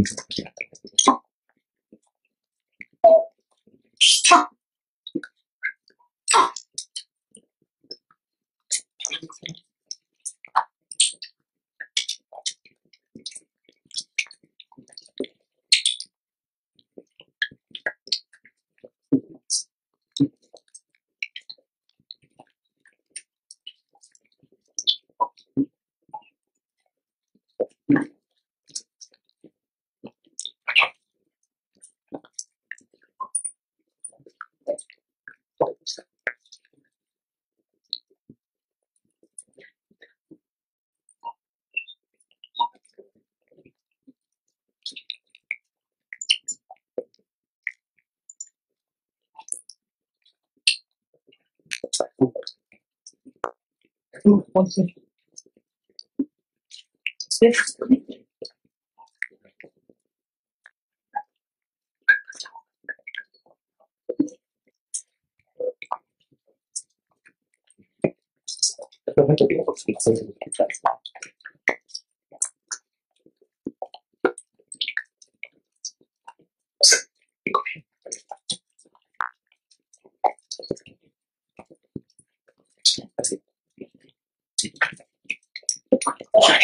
組み続ける。Ooh. Six. Thank you. why?